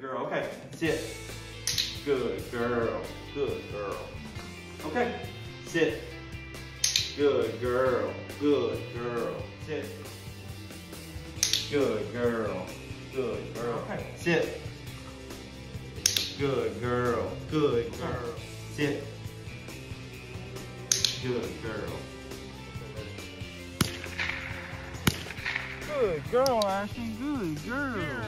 Girl. Okay, sit. Good girl. Good girl. Okay, sit. Good girl. Good girl. Sit. Good girl. Good girl. Okay, sit. Good girl. Good girl. Sit. Good girl. Good girl, Aspen. Good girl.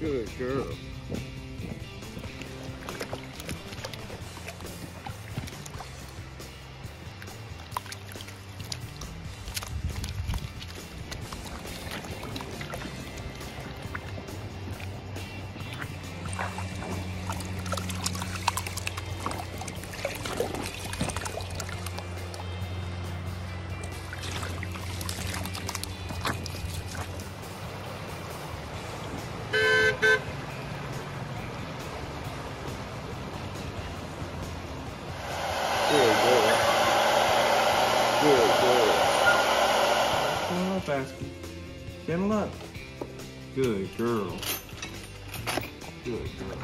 Good girl. Channel up, up. Good girl. Good girl.